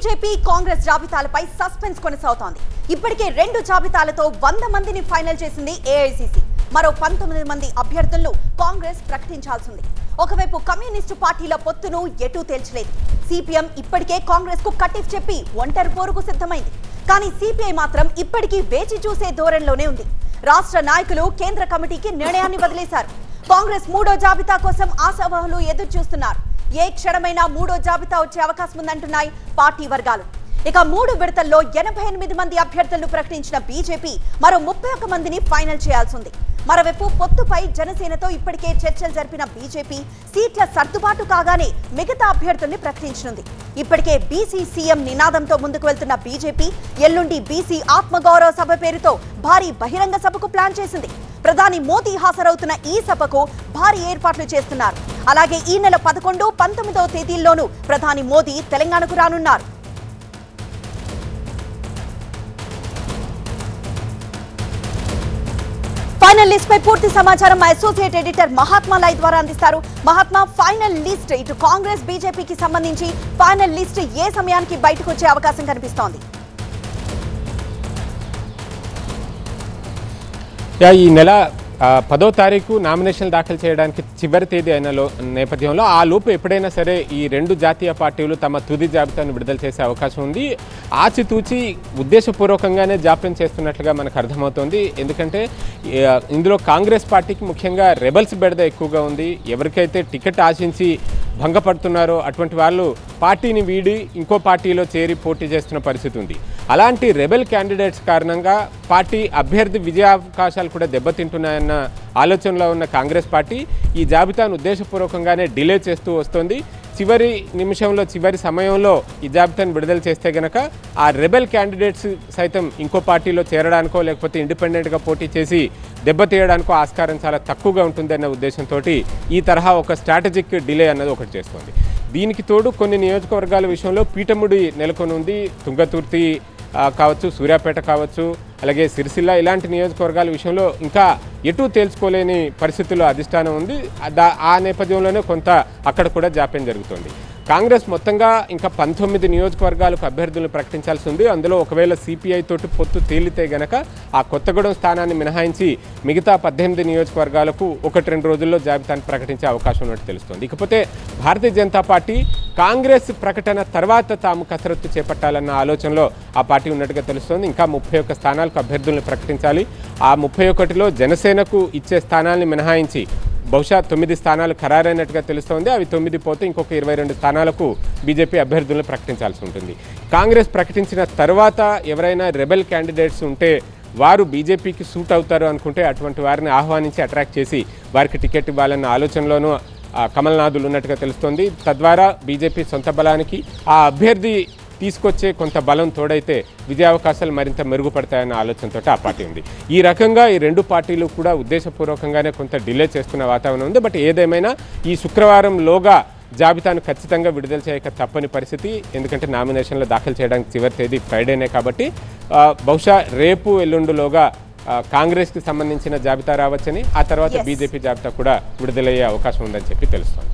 BJP Congress జాబితాలపై suspense కొనసాగుతోంది. ఇప్పటికే రెండు జాబితాలతో వంద మందిని ఫైనల్ చేసింది ఏఐసిసి మరో పంతొమ్మిది మంది అభ్యర్థులను కాంగ్రెస్ ప్రకటించాల్సింది. ఒకవైపు కమ్యూనిస్టు పార్టీల పొత్తును ఎటూ తేల్చలేదు. సిపిఎం ఇప్పటికే కాంగ్రెస్కు కటిఫ్ చెప్పి ఒంటరి పోరుకు సిద్ధమైంది. కానీ సిపిఐ మాత్రం ఇప్పటికీ వేచి చూసే ధోరణిలోనే ఉంది. రాష్ట్ర నాయకులు కేంద్ర కమిటీకి నిర్ణయాన్ని వదిలేశారు. కాంగ్రెస్ మూడో జాబితా కోసం ఆశావాహులు ఎదురు చూస్తున్నారు ఏ క్షణమైనా మూడో జాబితా వచ్చే అవకాశం ఉందంటున్నాయి పార్టీ వర్గాలు. ఇక మూడు విడతల్లో ఎనభై ఎనిమిది మంది అభ్యర్థులను ప్రకటించిన బీజేపీ మరో ముప్పై ఒక్క మందిని ఫైనల్ చేయాల్సి ఉంది మరోవైపు పొత్తుపై జనసేనతో ఇప్పటికే చర్చలు జరిపిన బీజేపీ సీట్ల సర్దుబాటు కాగానే మిగతా అభ్యర్థుల్ని ప్రకటించనుంది. ఇప్పటికే బీసీ సీఎం నినాదంతో ముందుకు వెళ్తున్న బీజేపీ ఎల్లుండి బీసీ ఆత్మగౌరవ సభ పేరుతో భారీ బహిరంగ సభకు ప్లాన్ చేసింది. ప్రధాని మోదీ హాజరవుతున్న ఈ సభకు భారీ ఏర్పాట్లు చేస్తున్నారు. అలాగే ఈ నెల పదకొండు పంతొమ్మిదవ తేదీల్లోనూ ప్రధాని మోదీ తెలంగాణకు రానున్నారు. ఫైనల్ లిస్ట్ పై పూర్తి సమాచారం మా అసోసియేట్ ఎడిటర్ మహాత్మా లై ద్వారా అందిస్తారు. మహాత్మా ఫైనల్ లిస్ట్ ఇటు కాంగ్రెస్ బీజేపీకి సంబంధించి ఫైనల్ లిస్ట్ ఏ సమయానికి బయటకు వచ్చే అవకాశం కనిపిస్తోంది? యా, ఈ నెల పదో తారీఖు నామినేషన్లు దాఖలు చేయడానికి చివరి తేదీ అయిన లో నేపథ్యంలో ఆ లోపు ఎప్పుడైనా సరే ఈ రెండు జాతీయ పార్టీలు తమ తుది జాబితాను విడుదల చేసే అవకాశం ఉంది. ఆచితూచి ఉద్దేశపూర్వకంగానే జాప్యం చేస్తున్నట్లుగా మనకు అర్థమవుతోంది. ఎందుకంటే ఇందులో కాంగ్రెస్ పార్టీకి ముఖ్యంగా రెబల్స్ బెడద ఎక్కువగా ఉంది. ఎవరికైతే టికెట్ ఆశించి భంగపడుతున్నారో అటువంటి వాళ్ళు పార్టీని వీడి ఇంకో పార్టీలో చేరి పోటీ చేస్తున్న పరిస్థితి ఉంది. అలాంటి రెబెల్ క్యాండిడేట్స్ కారణంగా పార్టీ అభ్యర్థి విజయావకాశాలు కూడా దెబ్బతింటున్నాయన్న ఆలోచనలో ఉన్న కాంగ్రెస్ పార్టీ ఈ జాబితాను ఉద్దేశపూర్వకంగానే డిలే చేస్తూ వస్తోంది. చివరి నిమిషంలో చివరి సమయంలో ఈ జాబితాను విడుదల చేస్తే గనక ఆ రెబెల్ క్యాండిడేట్స్ సైతం ఇంకో పార్టీలో చేరడానికో లేకపోతే ఇండిపెండెంట్గా పోటీ చేసి దెబ్బతీయడానికో ఆస్కారం చాలా తక్కువగా ఉంటుందన్న ఉద్దేశంతో ఈ తరహా ఒక స్ట్రాటజిక్ డిలే అన్నది ఒకటి చేస్తోంది. దీనికి తోడు కొన్ని నియోజకవర్గాల విషయంలో పీఠముడి నెలకొని ఉంది తుంగతుర్తి కావచ్చు సూర్యాపేట కావచ్చు అలాగే సిరిసిల్ల ఇలాంటి నియోజకవర్గాల విషయంలో ఇంకా ఎటు తేల్చుకోలేని పరిస్థితుల్లో అధిష్టానం ఉంది. దా- ఆ నేపథ్యంలోనే కొంత అక్కడ కూడా జాప్యం జరుగుతుంది. కాంగ్రెస్ మొత్తంగా ఇంకా పంతొమ్మిది నియోజకవర్గాలకు అభ్యర్థులను ప్రకటించాల్సి ఉంది. అందులో ఒకవేళ సిపిఐ తోటి పొత్తు తేలితే గనక ఆ కొత్తగూడెం స్థానాన్ని మినహాయించి మిగతా పద్దెనిమిది నియోజకవర్గాలకు ఒకటి రెండు రోజుల్లో జాబితాను ప్రకటించే అవకాశం ఉన్నట్టు తెలుస్తోంది. ఇకపోతే భారతీయ జనతా పార్టీ కాంగ్రెస్ ప్రకటన తర్వాత తాము కసరత్తు చేపట్టాలన్న ఆలోచనలో ఆ పార్టీ ఉన్నట్టుగా తెలుస్తోంది. ఇంకా ముప్పై ఒక్క స్థానాలకు అభ్యర్థులను ప్రకటించాలి. ఆ ముప్పై ఒకటిలో జనసేనకు ఇచ్చే స్థానాన్ని మినహాయించి బహుశా తొమ్మిది స్థానాలు ఖరారైనట్టుగా తెలుస్తోంది. అవి తొమ్మిది పోతే ఇంకొక ఇరవై రెండు స్థానాలకు బీజేపీ అభ్యర్థులను ప్రకటించాల్సి ఉంటుంది. కాంగ్రెస్ ప్రకటించిన తర్వాత ఎవరైనా రెబెల్ క్యాండిడేట్స్ ఉంటే వారు బీజేపీకి సూట్ అవుతారు అనుకుంటే అటువంటి వారిని ఆహ్వానించి అట్రాక్ట్ చేసి వారికి టికెట్ ఇవ్వాలన్న ఆలోచనలోనూ కమల్నాథులు ఉన్నట్టుగా తెలుస్తోంది. తద్వారా బీజేపీ సొంత బలానికి ఆ అభ్యర్థి తీసుకొచ్చే కొంత బలం తోడైతే విజయావకాశాలు మరింత మెరుగుపడతాయన్న ఆలోచనతో ఆ పార్టీ ఉంది. ఈ రకంగా ఈ రెండు పార్టీలు కూడా ఉద్దేశపూర్వకంగానే కొంత డిలే చేస్తున్న వాతావరణం ఉంది. బట్ ఏదేమైనా ఈ శుక్రవారం లోగా జాబితాను ఖచ్చితంగా విడుదల చేయక తప్పని పరిస్థితి. ఎందుకంటే నామినేషన్లు దాఖలు చేయడానికి చివరి తేదీ ఫ్రైడేనే కాబట్టి బహుశా రేపు ఎల్లుండులోగా కాంగ్రెస్కి సంబంధించిన జాబితా రావచ్చని ఆ తర్వాత. బీజేపీ జాబితా కూడా విడుదలయ్యే అవకాశం ఉందని చెప్పి తెలుస్తోంది.